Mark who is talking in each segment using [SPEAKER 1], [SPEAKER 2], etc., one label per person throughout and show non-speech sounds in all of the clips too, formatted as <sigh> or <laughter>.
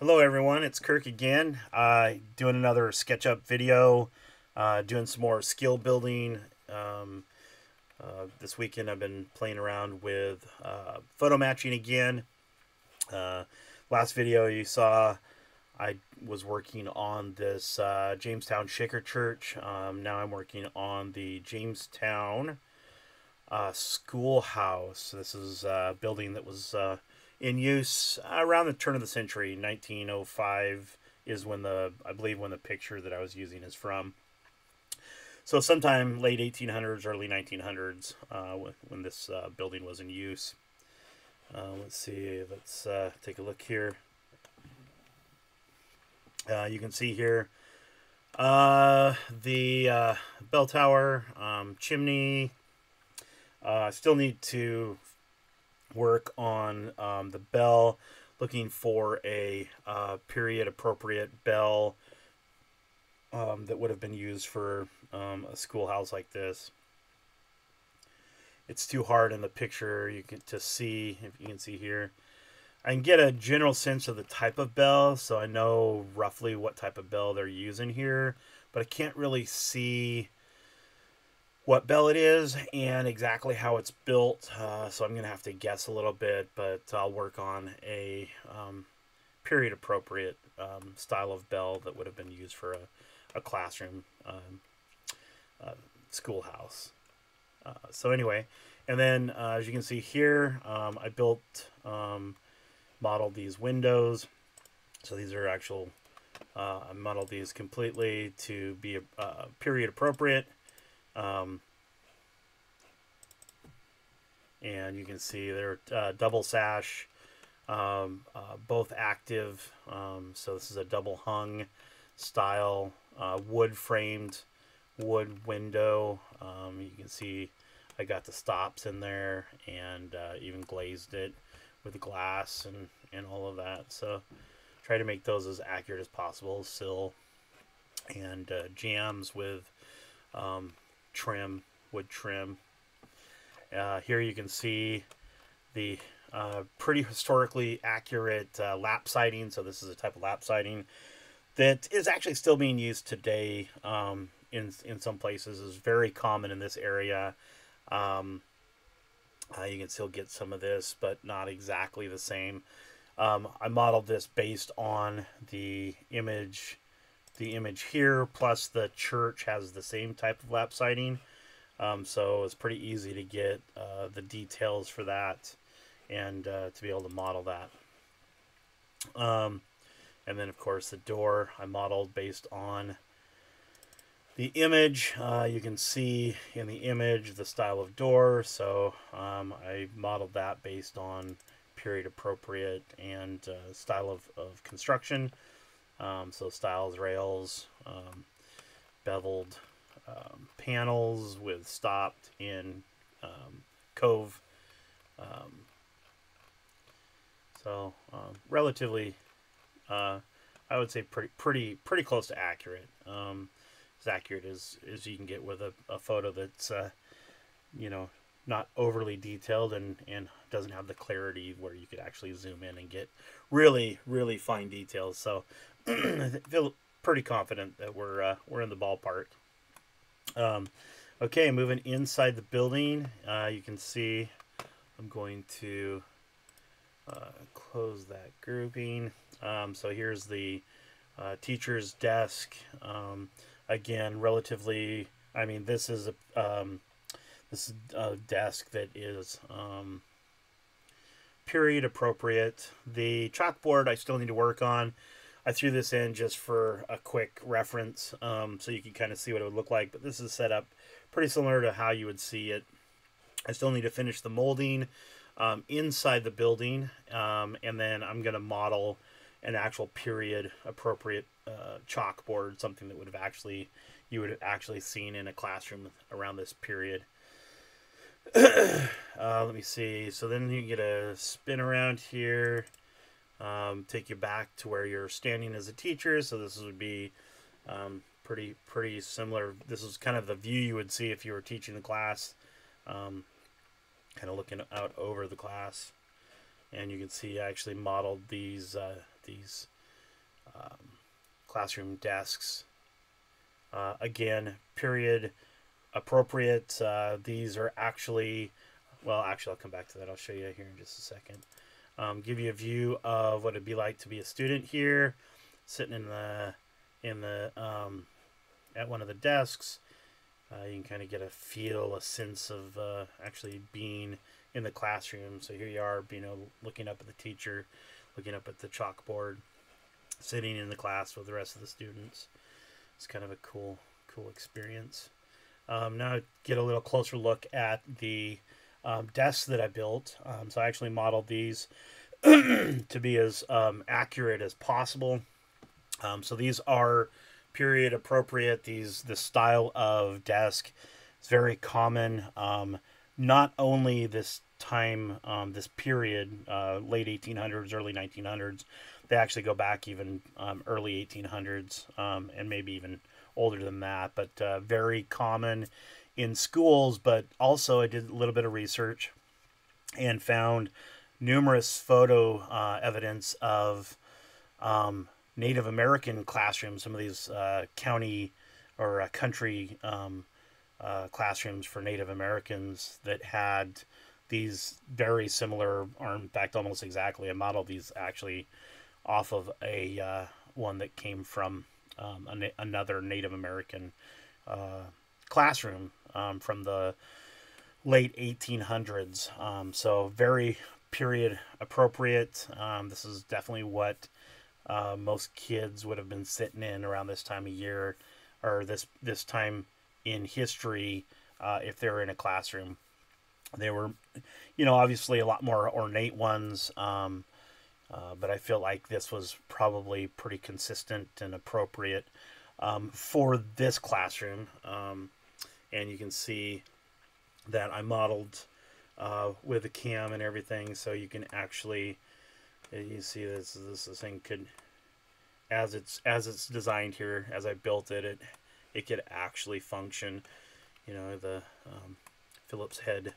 [SPEAKER 1] Hello everyone, it's Kirk again, uh, doing another SketchUp video, uh, doing some more skill building. Um, uh, this weekend I've been playing around with uh, photo matching again. Uh, last video you saw I was working on this uh, Jamestown Shaker Church. Um, now I'm working on the Jamestown Schoolhouse. This is a building that was in use around the turn of the century, 1905 is when the I believe when the picture that I was using is from. So sometime late 1800s, early 1900s, uh, when, this uh, building was in use. Uh, let's see. Let's uh, take a look here. Uh, you can see here uh, the bell tower, um, chimney. I still need to work on um, the bell, looking for a uh, period appropriate bell um, that would have been used for um, a schoolhouse like this. It's too hard in the picture you can to see if you can see here. I can get a general sense of the type of bell, so I know roughly what type of bell they're using here, but I can't really see what bell it is and exactly how it's built. Uh, so I'm going to have to guess a little bit, but I'll work on a um, period appropriate um, style of bell that would have been used for a, a classroom um, uh, schoolhouse. Uh, so anyway, and then uh, as you can see here, um, I built, um, modeled these windows. So these are actual, uh, I modeled these completely to be uh, period appropriate. Um, and you can see they're uh, double sash, um, uh, both active. Um, so this is a double hung style, uh, wood framed wood window. Um, you can see I got the stops in there and uh, even glazed it with glass and, and all of that. So try to make those as accurate as possible. Sill and uh, jambs with um, trim, wood trim. Uh, here you can see the uh, pretty historically accurate uh, lap siding. So this is a type of lap siding that is actually still being used today um, in, in some places. is very common in this area. Um, uh, you can still get some of this, but not exactly the same. Um, I modeled this based on the image the image here, plus the church has the same type of lap siding. Um, so it's pretty easy to get uh, the details for that and uh, to be able to model that. Um, and then, of course, the door I modeled based on the image. Uh, you can see in the image the style of door. So um, I modeled that based on period appropriate and uh, style of, of construction. Um, so Stiles rails, um, beveled um, panels with stopped in um, cove. Um, so um, relatively, uh, I would say pretty pretty pretty close to accurate. as accurate as, as you can get with a, a photo that's uh, you know not overly detailed and, and doesn't have the clarity where you could actually zoom in and get really really fine details. So <clears throat> I feel pretty confident that we're uh, we're in the ballpark. Um, okay, moving inside the building, uh, you can see I'm going to uh, close that grouping. Um, so here's the uh, teacher's desk. Um, again, relatively. I mean, this is a um, this is a desk that is um, period appropriate. The chalkboard I still need to work on. I threw this in just for a quick reference um, so you can kind of see what it would look like. But this is set up pretty similar to how you would see it. I still need to finish the molding um, inside the building. Um, and then I'm going to model an actual period appropriate uh, chalkboard, something that would have actually, you would have actually seen in a classroom around this period. <clears throat> uh, let me see. So then you get a spin around here um, take you back to where you're standing as a teacher. So this would be um, pretty pretty similar. This is kind of the view you would see if you were teaching the class, um, kind of looking out over the class, and you can see I actually modeled these uh, these um, classroom desks. Uh, again, period appropriate. Uh, these are actually, well, actually, I'll come back to that. I'll show you here in just a second. Um, give you a view of what it'd be like to be a student here, sitting in the in the um, at one of the desks. Uh, you can kind of get a feel, a sense of uh, actually being in the classroom. So here you are, you know, looking up at the teacher, looking up at the chalkboard, sitting in the class with the rest of the students. It's kind of a cool, cool experience. Um, now get a little closer look at the um, desks that I built. Um, so I actually modeled these <clears throat> to be as um, accurate as possible. Um, so these are period appropriate. These the style of desk is very common. Um, not only this time, um, this period, uh, late 1800s, early 1900s, they actually go back even early 1800s um, and maybe even older than that, but uh, very common in schools. But also, I did a little bit of research and found numerous photo uh, evidence of um, Native American classrooms, some of these uh, county or uh, country um, uh, classrooms for Native Americans that had these very similar, or in fact almost exactly, a model these actually off of a uh, one that came from um, a, another Native American uh, classroom um, from the late 1800s. Um, so very period appropriate. Um, this is definitely what uh, most kids would have been sitting in around this time of year or this this time in history uh, if they were in a classroom. They were, you know, obviously a lot more ornate ones, um, uh, but I feel like this was probably pretty consistent and appropriate um, for this classroom. Um, and you can see that I modeled uh, with a cam and everything, so you can actually you see this this, this thing could as it's as it's designed here as I built it it it could actually function. You know the um, Phillips head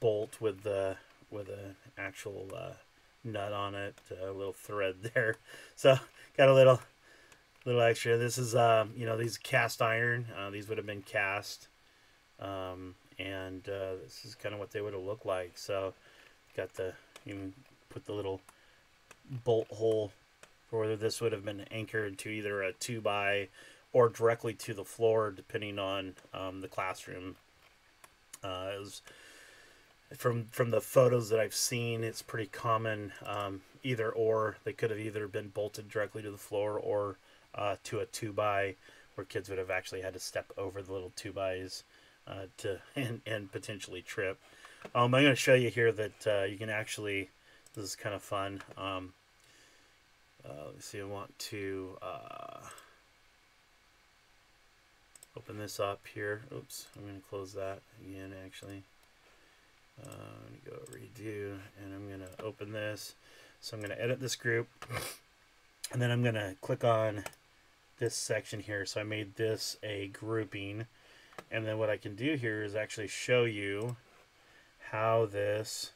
[SPEAKER 1] bolt with the with an actual uh, nut on it a little thread <laughs> there. So got a little little extra this is um, you know these cast iron uh, these would have been cast um, and uh, this is kind of what they would have looked like so got the you put the little bolt hole for whether this would have been anchored to either a 2 by or directly to the floor depending on um, the classroom. Uh, was, from from the photos that I've seen, it's pretty common um, either or. They could have either been bolted directly to the floor or uh, to a 2 by where kids would have actually had to step over the little 2 bys uh, to <laughs> and, and potentially trip. Um, I'm going to show you here that uh, you can actually this is kind of fun. Um, uh, let's see, I want to uh, open this up here. Oops, I'm going to close that again actually. Uh, I'm going to go redo and I'm going to open this. So I'm going to edit this group <coughs> and then I'm going to click on this section here. So I made this a grouping and then what I can do here is actually show you how this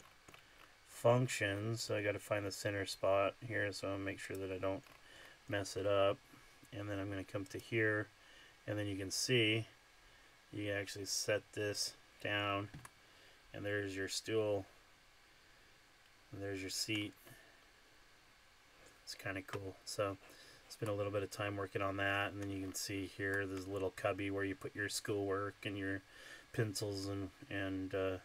[SPEAKER 1] functions. So I got to find the center spot here so I'll make sure that I don't mess it up. And then I'm going to come to here and then you can see you can actually set this down and there's your stool and there's your seat. It's kind of cool. So spent a little bit of time working on that and then you can see here there's a little cubby where you put your schoolwork and your pencils and and uh,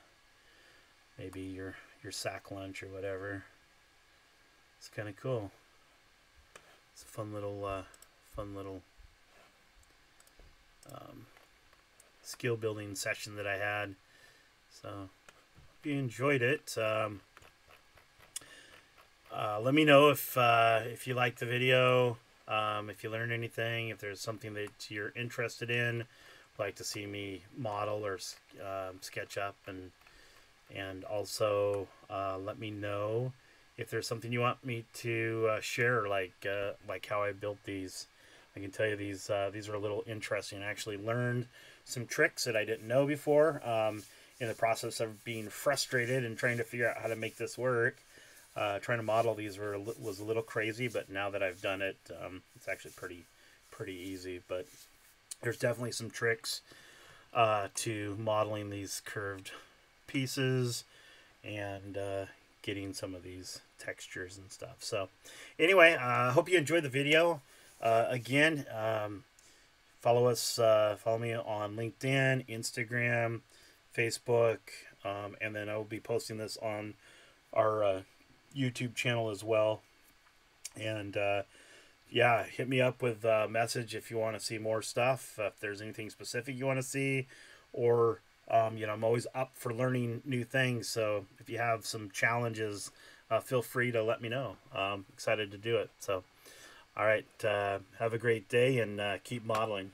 [SPEAKER 1] maybe your your sack lunch or whatever. It's kind of cool. It's a fun little, uh, fun little um, skill building session that I had. So, hope you enjoyed it. Um, uh, let me know if uh, if you liked the video, um, if you learn anything, if there's something that you're interested in, like to see me model or uh, sketch up and and also uh, let me know if there's something you want me to uh, share, like uh, like how I built these. I can tell you these uh, these are a little interesting. I actually learned some tricks that I didn't know before um, in the process of being frustrated and trying to figure out how to make this work. Uh, trying to model these were was a little crazy, but now that I've done it, um, it's actually pretty pretty easy. But there's definitely some tricks uh, to modeling these curved pieces and uh, getting some of these textures and stuff. So anyway, I hope you enjoyed the video. Uh, again, um, follow us, uh, follow me on LinkedIn, Instagram, Facebook, um, and then I will be posting this on our uh, YouTube channel as well. And uh, yeah, hit me up with a message if you want to see more stuff. If there's anything specific you want to see, or um, you know, I'm always up for learning new things. So if you have some challenges, uh, feel free to let me know. I'm excited to do it. So, all right, uh, have a great day and uh, keep modeling.